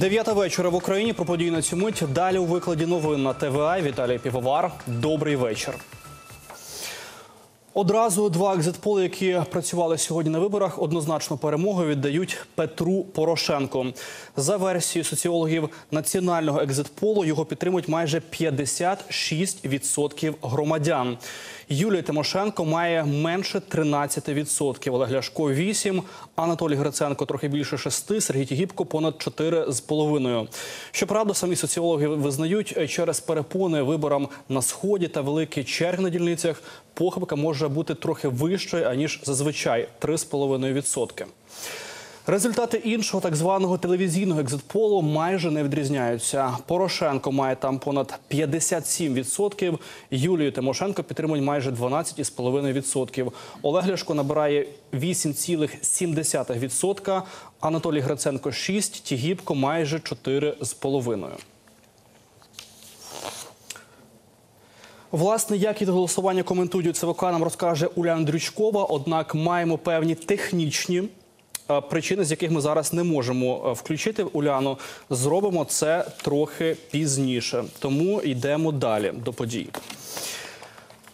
Дев'ята вечора в Україні про події на цю мить. Далі у викладі новин на ТВА. Віталій Півовар. Добрий вечір. Одразу два екзитполи, які працювали сьогодні на виборах, однозначно перемогу віддають Петру Порошенку. За версією соціологів національного екзитполу його підтримують майже 56% громадян. Юлія Тимошенко має менше 13%, Олег Ляшко – 8%, Анатолій Гриценко трохи більше 6%, Сергій Тігіпко – понад 4,5%. Щоправда, самі соціологи визнають, через перепони виборам на Сході та великі черги на дільницях похибка може бути трохи вищою, аніж зазвичай – 3,5%. Результати іншого так званого телевізійного екзитполу майже не відрізняються. Порошенко має там понад 57%, Юлію Тимошенко підтримують майже 12,5%. Олег Ляшко набирає 8,7%, Анатолій Гриценко – 6%, Тігіпко – майже 4,5%. Власне, як від голосування коментують ЦВК, нам розкаже Уляна Дрючкова. Однак маємо певні технічні е, причини, з яких ми зараз не можемо е, включити Уляну. Зробимо це трохи пізніше. Тому йдемо далі до подій.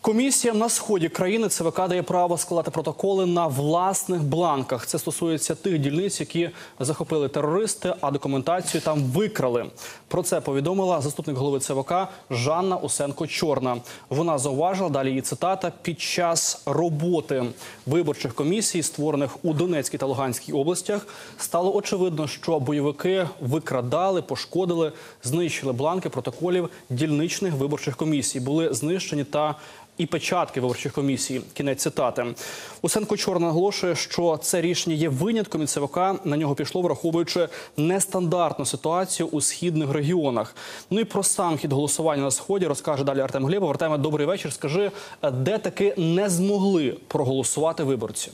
Комісіям на сході країни ЦВК дає право складати протоколи на власних бланках. Це стосується тих дільниць, які захопили терористи, а документацію там викрали. Про це повідомила заступник голови ЦВК Жанна Усенко-Чорна. Вона зауважила далі її цитата під час роботи виборчих комісій, створених у Донецькій та Луганській областях, стало очевидно, що бойовики викрадали, пошкодили, знищили бланки протоколів дільничних виборчих комісій. Були знищені та і печатки виборчих комісій. Кінець цитати. Усенко Чорна наголошує, що це рішення є винятком і ЦВК на нього пішло, враховуючи нестандартну ситуацію у східних регіонах. Ну і про сам хід голосування на сході розкаже далі Артем Глебов. Артеме, добрий вечір. Скажи, де таки не змогли проголосувати виборці?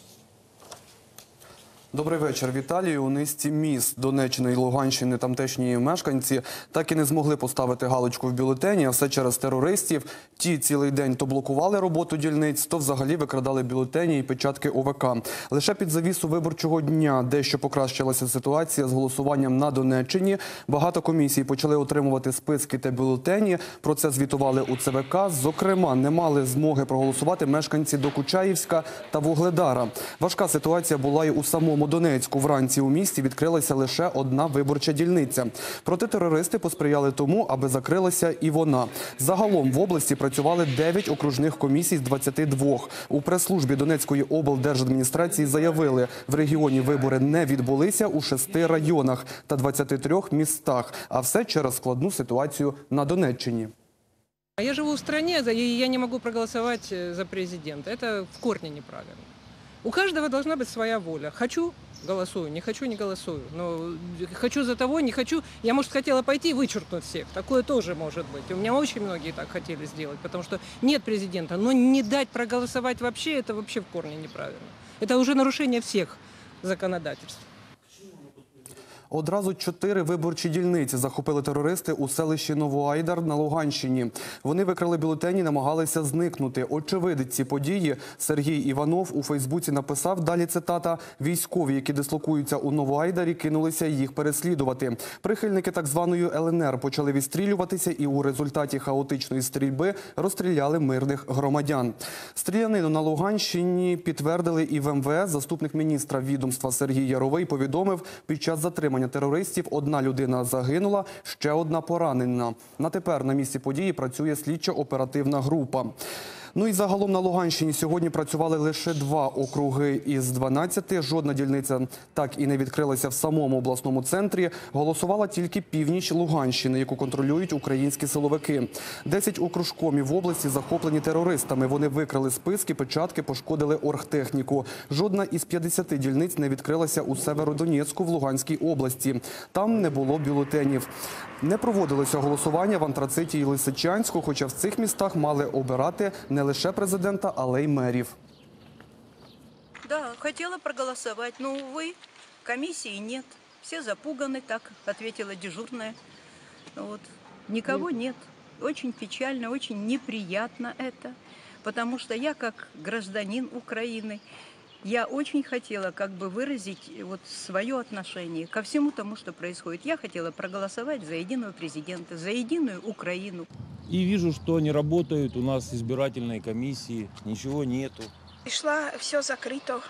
Добрий вечір, Віталію. У низці міст Донеччини і Луганщини тамтешні мешканці так і не змогли поставити галочку в бюлетені, а все через терористів. Ті цілий день то блокували роботу дільниць, то взагалі викрадали бюлетені і печатки ОВК. Лише під завісу виборчого дня дещо покращилася ситуація з голосуванням на Донеччині. Багато комісій почали отримувати списки та бюлетені. Про це звітували у ЦВК. Зокрема, не мали змоги проголосувати мешканці Докучаївська та Вугледара. Важка ситуація була і у самому Донецьку. Вранці у місті відкрилася лише одна виборча дільниця. Проте терористи посприяли тому, аби закрилася і вона. Загалом в області працювали 9 окружних комісій з 22. У прес-службі Донецької облдержадміністрації заявили, в регіоні вибори не відбулися у шести районах та 23 містах. А все через складну ситуацію на Донеччині. Я живу в стране, и я не могу проголосовать э, за президента. Это в корне неправильно. У каждого должна быть своя воля. Хочу – голосую, не хочу – не голосую. Но хочу за того, не хочу. Я, может, хотела пойти и вычеркнуть всех. Такое тоже может быть. У меня очень многие так хотели сделать, потому что нет президента. Но не дать проголосовать вообще – это вообще в корне неправильно. Это уже нарушение всех законодательств. Одразу чотири виборчі дільниці захопили терористи у селищі Новоайдар на Луганщині. Вони викрали бюлетені, намагалися зникнути. Очевидець ці події Сергій Іванов у Фейсбуці написав далі цитата: військові, які дислокуються у Новоайдарі, кинулися їх переслідувати. Прихильники так званої ЛНР почали відстрілюватися, і у результаті хаотичної стрільби розстріляли мирних громадян. Стрілянину на Луганщині підтвердили і в МВС. Заступник міністра відомства Сергій Яровий повідомив, під час затримання терористів одна людина загинула, ще одна поранена. На тепер на місці події працює слідчо-оперативна група. Ну і загалом на Луганщині сьогодні працювали лише два округи із 12. Жодна дільниця так і не відкрилася в самому обласному центрі. Голосувала тільки північ Луганщини, яку контролюють українські силовики. Десять окружкомів в області захоплені терористами. Вони викрали списки, печатки, пошкодили оргтехніку. Жодна із 50 дільниць не відкрилася у Северодонецьку в Луганській області. Там не було бюлетенів. Не проводилося голосування в Антрациті і Лисичанську, хоча в цих містах мали обирати не лише президента, але й мерів. Да, хотела проголосовать, но, увы, комиссии нет. Все запуганы, так ответила дежурная. Вот. Никого нет. Очень печально, очень неприятно это, потому что я как гражданин Украины я очень хотела как бы выразить вот свое отношение ко всему тому, что происходит. Я хотела проголосовать за единого президента, за единую Украину. И вижу, что не работают у нас избирательные комиссии, ничего нету. Пришла, все закрыто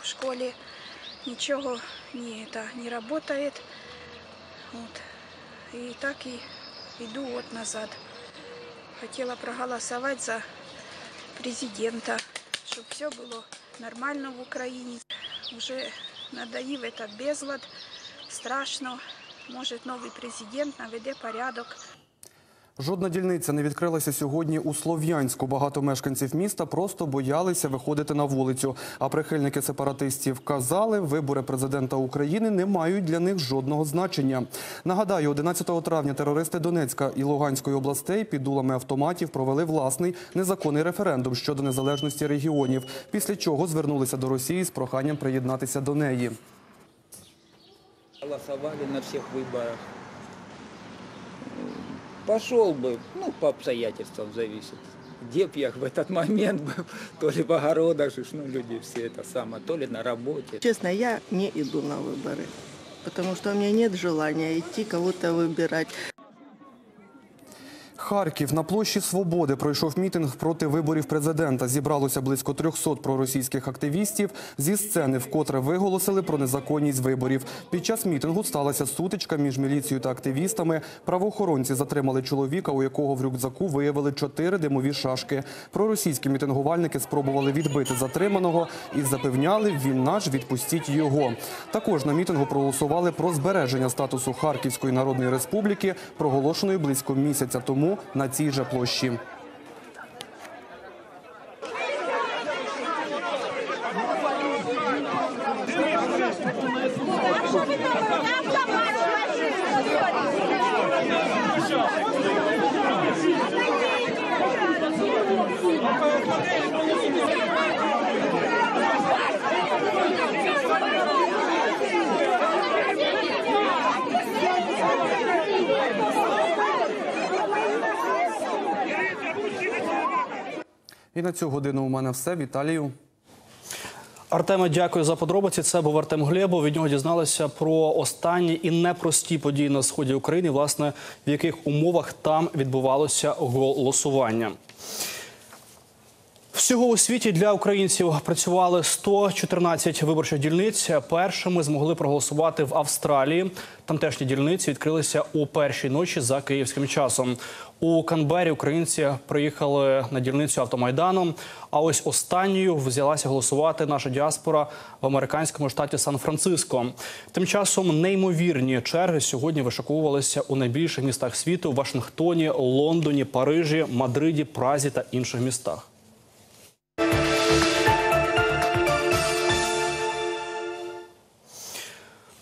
в школе, ничего не, это, не работает. Вот. И так и иду вот назад. Хотела проголосовать за президента, чтобы все было нормально в Украине. Уже надоев этот безлад, страшно. Может, новый президент наведе порядок. Жодна дільниця не відкрилася сьогодні у Слов'янську. Багато мешканців міста просто боялися виходити на вулицю. А прихильники сепаратистів казали, вибори президента України не мають для них жодного значення. Нагадаю, 11 травня терористи Донецька і Луганської областей під дулами автоматів провели власний незаконний референдум щодо незалежності регіонів. Після чого звернулися до Росії з проханням приєднатися до неї. голосовали на всех выборах. Пошел бы, ну, по обстоятельствам зависит. Где б я в этот момент был, то ли в огородах, ну, люди все это самое, то ли на работе. Честно, я не иду на выборы, потому что у меня нет желания идти кого-то выбирать. Харків на площі Свободи пройшов мітинг проти виборів президента. Зібралося близько 300 проросійських активістів. Зі сцени вкотре виголосили про незаконність виборів. Під час мітингу сталася сутичка між міліцією та активістами. Правоохоронці затримали чоловіка, у якого в рюкзаку виявили чотири димові шашки. Проросійські мітингувальники спробували відбити затриманого і запевняли, він наш, відпустіть його. Також на мітингу проголосували про збереження статусу Харківської Народної Республіки, проголошеної близько місяця тому на цій же площі. Цю годину у мене все. Віталію. Артеме, дякую за подробиці. Це був Артем Глєбов. Від нього дізналися про останні і непрості події на сході України, власне, в яких умовах там відбувалося голосування. Всього у світі для українців працювали 114 виборчих дільниць. Першими змогли проголосувати в Австралії. Тамтешні дільниці відкрилися у першій ночі за київським часом. У Канбері українці приїхали на дільницю автомайдану. А ось останньою взялася голосувати наша діаспора в американському штаті Сан-Франциско. Тим часом неймовірні черги сьогодні вишиковувалися у найбільших містах світу: Вашингтоні, Лондоні, Парижі, Мадриді, Празі та інших містах.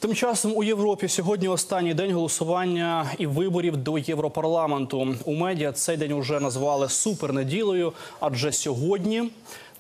Тим часом у Європі сьогодні останній день голосування і виборів до Європарламенту. У медіа цей день вже назвали супернеділею, адже сьогодні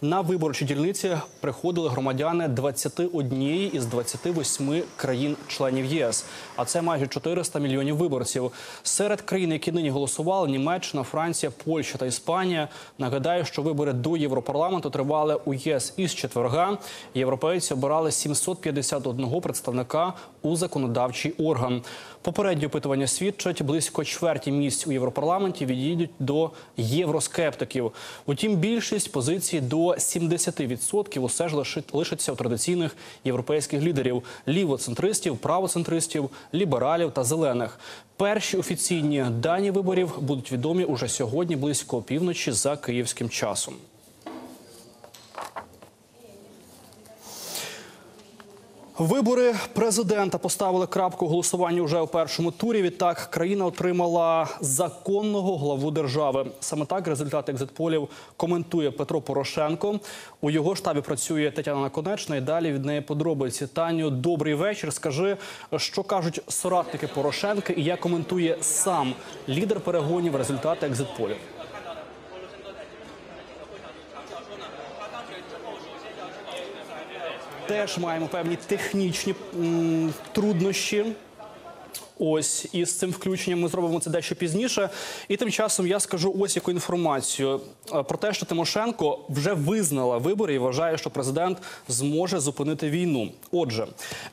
на виборчі дільниці приходили громадяни 21 із 28 країн-членів ЄС. А це майже 400 мільйонів виборців. Серед країн, які нині голосували, Німеччина, Франція, Польща та Іспанія. Нагадаю, що вибори до Європарламенту тривали у ЄС із четверга. Європейці обирали 751 представника у законодавчий орган. Попереднє опитування свідчать близько чверті місць у Європарламенті відійдуть до євроскептиків. Утім, більшість позицій до 70% усе ж лиши- лишиться у традиційних європейських лідерів лівоцентристів, правоцентристів, лібералів та зелених. Перші офіційні дані виборів будуть відомі уже сьогодні, близько півночі за київським часом. Вибори президента поставили крапку голосування вже у першому турі. Відтак країна отримала законного главу держави. Саме так результати екзитполів коментує Петро Порошенко. У його штабі працює Тетяна Наконечна. І далі від неї подробиці. Таню, добрий вечір. Скажи, що кажуть соратники Порошенка, і як коментує сам лідер перегонів результати екзитполів. Теж маємо певні технічні труднощі. Ось і з цим включенням ми зробимо це дещо пізніше. І тим часом я скажу ось яку інформацію Е, про те, що Тимошенко вже визнала вибори і вважає, що президент зможе зупинити війну. Отже,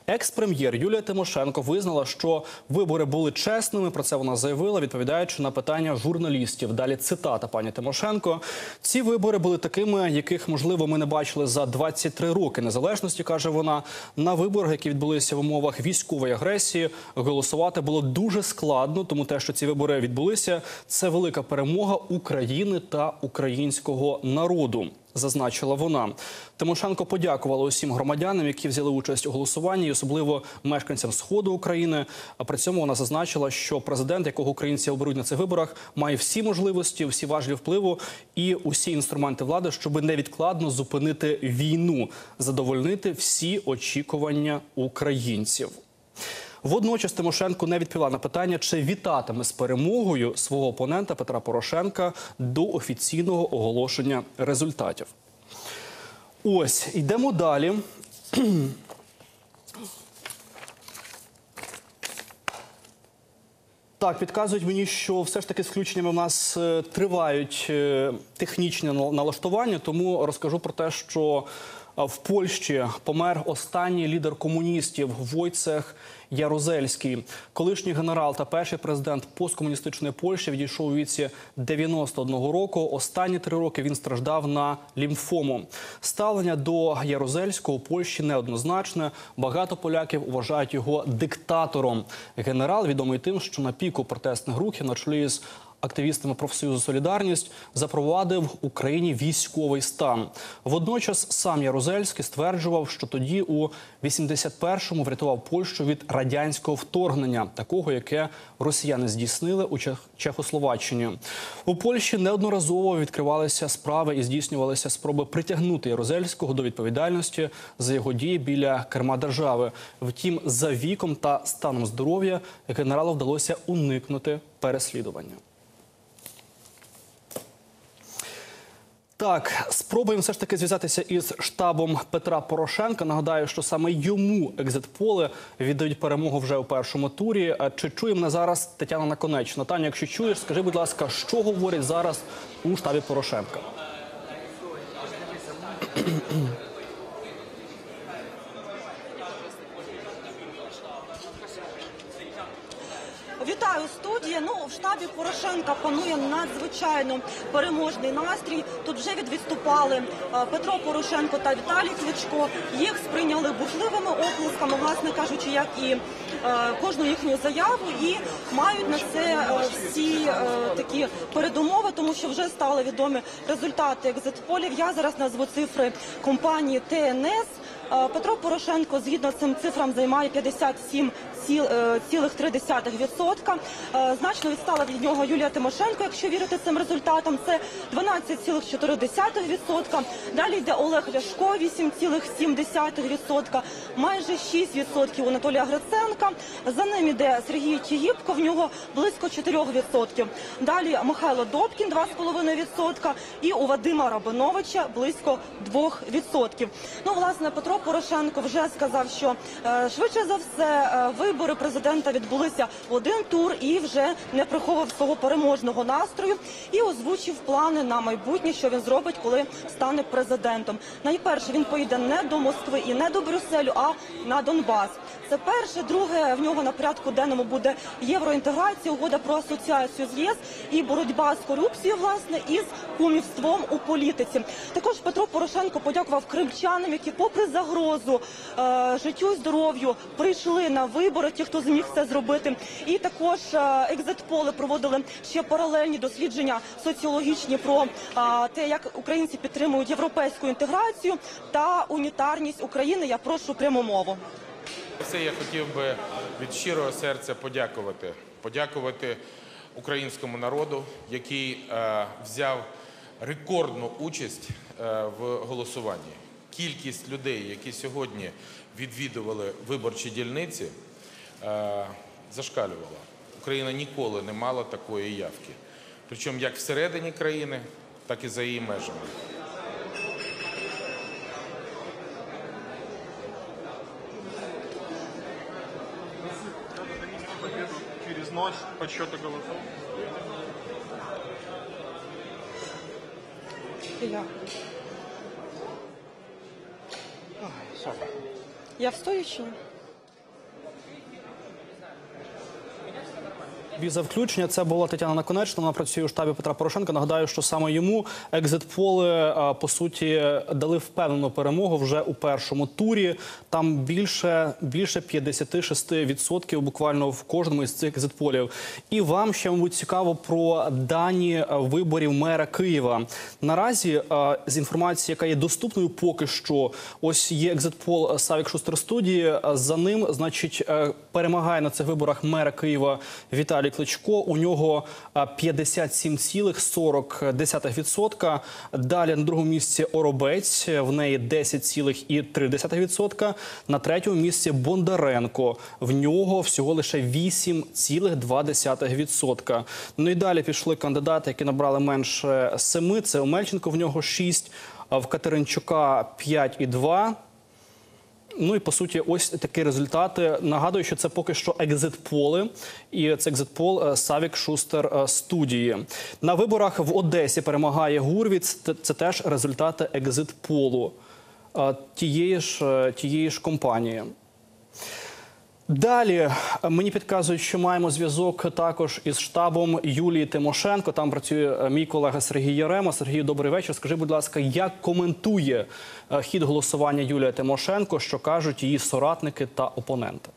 екс-прем'єр Юлія Тимошенко визнала, що вибори були чесними. Про це вона заявила, відповідаючи на питання журналістів. Далі цитата пані Тимошенко: ці вибори були такими, яких можливо ми не бачили за 23 роки незалежності. каже вона. На виборах, які відбулися в умовах військової агресії, голосувати було дуже складно. Тому те, що ці вибори відбулися, це велика перемога України та українського народу. Зазначила вона. Тимошенко подякувала усім громадянам, які взяли участь у голосуванні, особливо мешканцям сходу України. А при цьому вона зазначила, що президент, якого українці оберуть на цих виборах, має всі можливості, всі важелі впливу і усі інструменти влади, щоб невідкладно зупинити війну, задовольнити всі очікування українців. Водночас Тимошенко не відповіла на питання, чи вітатиме з перемогою свого опонента Петра Порошенка до офіційного оголошення результатів. Ось йдемо далі. Так, підказують мені, що все ж таки з включеннями в нас е, тривають е, технічні налаштування, тому розкажу про те, що в Польщі помер останній лідер комуністів Войцех Ярузельський. Колишній генерал та перший президент посткомуністичної Польщі відійшов у віці 91 року. Останні три роки він страждав на лімфому. Ставлення до Ярузельського у Польщі неоднозначне. Багато поляків вважають його диктатором. Генерал відомий тим, що на піку протестних рухів на чолі з активістами профсоюзу Солідарність запровадив в Україні військовий стан. Водночас сам Ярузельський стверджував, що тоді у 81-му врятував Польщу від радянського вторгнення, такого яке росіяни здійснили у Чех- Чехословаччині. У Польщі неодноразово відкривалися справи і здійснювалися спроби притягнути Ярузельського до відповідальності за його дії біля керма держави. Втім, за віком та станом здоров'я генералу вдалося уникнути переслідування. Так, спробуємо все ж таки зв'язатися із штабом Петра Порошенка. Нагадаю, що саме йому екзитполи віддають перемогу вже у першому турі. Чи чуємо на зараз Тетяна Наконечна? Таня, якщо чуєш, скажи, будь ласка, що говорять зараз у штабі Порошенка? Вітаю. Ну в штабі Порошенка панує надзвичайно переможний настрій. Тут вже відвіступали е, Петро Порошенко та Віталій Кличко. Їх сприйняли бурхливими оплесками, власне кажучи, як і е, кожну їхню заяву, і мають на це е, всі такі передумови, тому що вже стали відомі результати екзитполів. Я зараз назву цифри компанії ТНС. Е, Петро Порошенко згідно з цим цифрам займає 57 ціл- е, цілих 3%. Е, Значно відстала від нього Юлія Тимошенко, якщо вірити цим результатам. Це 12,4%. Далі йде Олег Ляшко, 8,7%. Майже 6% у Анатолія Гриценка. За ним іде Сергій Тігіпко, в нього близько 4%. Далі Михайло Добкін, 2,5%. І у Вадима Рабиновича близько 2%. Ну, власне, Петро Порошенко вже сказав, що е, швидше за все е, вибори президента відбулися один тур і вже не приховував свого переможного настрою і озвучив плани на майбутнє, що він зробить, коли стане президентом. Найперше він поїде не до Москви і не до Брюсселю, а на Донбас. Це перше, друге в нього на порядку денному буде євроінтеграція, угода про асоціацію з ЄС і боротьба з корупцією, власне, і з кумівством у політиці. Також Петро Порошенко подякував кримчанам, які, попри загрозу е, життю і здоров'ю, прийшли на вибори. Ті, хто зміг це зробити, і також е, екзитполи проводили ще паралельні дослідження соціологічні про е, те, як українці підтримують європейську інтеграцію та унітарність України. Я прошу пряму мову. Все я хотів би від щирого серця подякувати. Подякувати українському народу, який е, взяв рекордну участь е, в голосуванні. Кількість людей, які сьогодні відвідували виборчі дільниці, е, зашкалювала. Україна ніколи не мала такої явки. Причому як всередині країни, так і за її межами. Ночь подсчета голосов? Я в стоячі? Віза включення це була Тетяна Наконечна. Вона працює у штабі Петра Порошенка. Нагадаю, що саме йому екзит-поли е, по суті дали впевнену перемогу вже у першому турі. Там більше більше 56% буквально в кожному із цих екзит-полів. І вам ще мабуть цікаво про дані виборів мера Києва. Наразі е, з інформації, яка є доступною, поки що ось є екзит-пол Савік Шустер студії. За ним, значить, е, перемагає на цих виборах мера Києва Віталій Кличко. У нього е, 57,40%. Далі на другому місці Оробець. В неї 10,3%. На третьому місці Бондаренко. В нього всього лише 8,2%. Ну і далі пішли кандидати, які набрали менше 7. Це Омельченко, в нього 6, а в Катеринчука 5,2%. Ну і по суті, ось такі результати. Нагадую, що це поки що екзит-поли, і це екзит-пол е, Савік Шустер е, студії. На виборах в Одесі перемагає Гурвіц. Це, теж результати екзит-полу е, тієї ж тієї ж компанії. Далі мені підказують, що маємо зв'язок також із штабом Юлії Тимошенко. Там працює е, мій колега Сергій Ярема. Сергію, добрий вечір. Скажи, будь ласка, як коментує е, хід голосування Юлія Тимошенко, що кажуть її соратники та опоненти?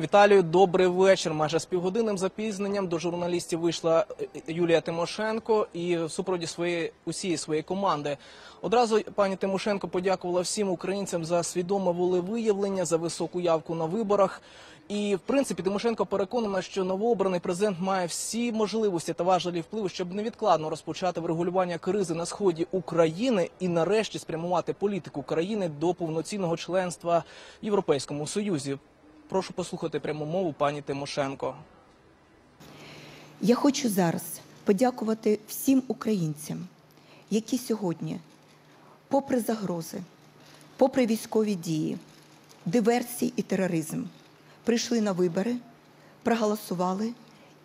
Віталію, добрий вечір. Майже з півгодинним запізненням до журналістів вийшла е, Юлія Тимошенко і в супроводі своєї усієї своєї команди. Одразу пані Тимошенко подякувала всім українцям за свідоме волевиявлення, за високу явку на виборах. І в принципі Тимошенко переконана, що новообраний президент має всі можливості та важелі впливу, щоб невідкладно розпочати врегулювання кризи на сході України і нарешті спрямувати політику країни до повноцінного членства в Європейському Союзі. Прошу послухати пряму мову пані Тимошенко. Я хочу зараз подякувати всім українцям, які сьогодні, попри загрози, попри військові дії, диверсії і тероризм, прийшли на вибори, проголосували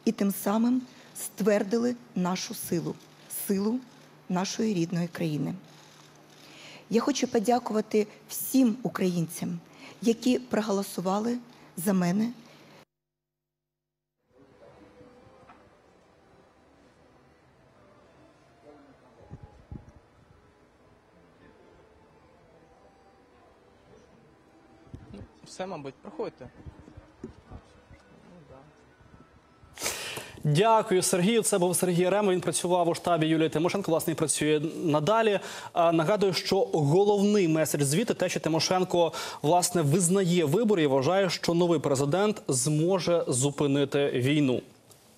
і тим самим ствердили нашу силу, силу нашої рідної країни. Я хочу подякувати всім українцям, які проголосували за мене Все, мабуть, проходьте. Дякую, Сергію. Це був Сергій Ремо. Він працював у штабі Юлії Тимошенко. Власне, працює надалі. Нагадую, що головний меседж звіти те, що Тимошенко власне визнає вибори і вважає, що новий президент зможе зупинити війну.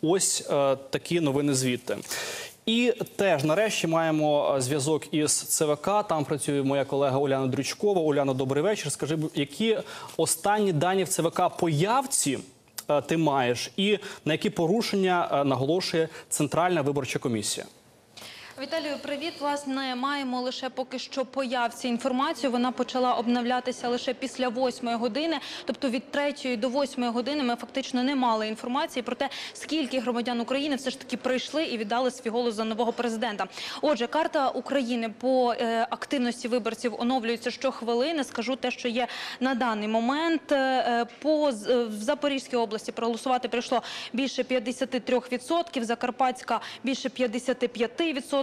Ось е, такі новини звідти. І теж нарешті маємо е, зв'язок із ЦВК. Там працює моя колега Уляна Дрючкова. Уляна, добрий вечір. Скажи, які останні дані в ЦВК по явці е, ти маєш, і на які порушення е, наголошує Центральна виборча комісія? Віталію, привіт. Власне, маємо лише поки що появці інформацію. Вона почала обновлятися лише після восьмої години. Тобто від третьої до восьмої години ми фактично не мали інформації про те, скільки громадян України все ж таки прийшли і віддали свій голос за нового президента. Отже, карта України по е, активності виборців оновлюється щохвилини. Скажу те, що є на даний момент. Е, По е, в Запорізькій області проголосувати прийшло більше 53%, Закарпатська більше 55%.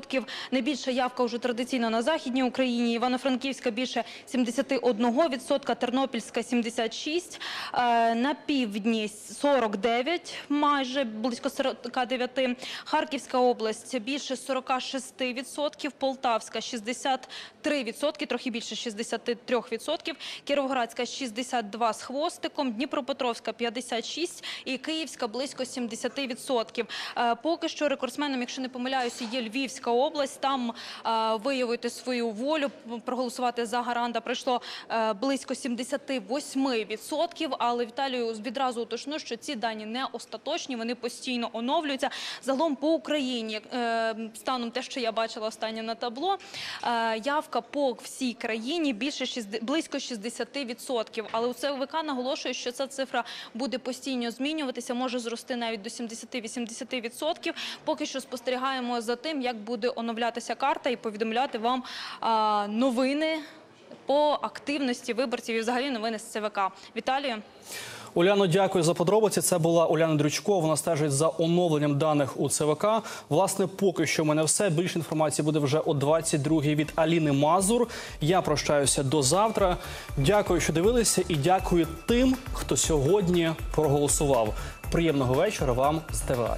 Найбільша явка вже традиційно на Західній Україні, Івано-Франківська більше 71%, Тернопільська 76%, е, на півдні 49, майже близько 49%, Харківська область більше 46%, Полтавська 63%, трохи більше 63%, Кіровоградська 62 з хвостиком, Дніпропетровська 56 і Київська близько 70%. Е, Поки що рекордсменом, якщо не помиляюся, є Львівська Луганська область. Там е, виявити свою волю, проголосувати за гаранта прийшло е, близько 78%. Але Віталію відразу уточню, що ці дані не остаточні, вони постійно оновлюються. Загалом по Україні е, станом те, що я бачила останнє на табло, явка по всій країні більше 60, близько 60%. Але у ЦВК наголошує, що ця цифра буде постійно змінюватися, може зрости навіть до 70-80%. Поки що спостерігаємо за тим, як буде оновлятися карта і повідомляти вам новини по активності виборців і взагалі новини з ЦВК. Віталію. Уляно, дякую за подробиці. Це була Уляна Дрючко. Вона стежить за оновленням даних у ЦВК. Власне, поки що в мене все. Більше інформації буде вже о 22-й від Аліни Мазур. Я прощаюся до завтра. Дякую, що дивилися, і дякую тим, хто сьогодні проголосував. Приємного вечора вам з ТВА.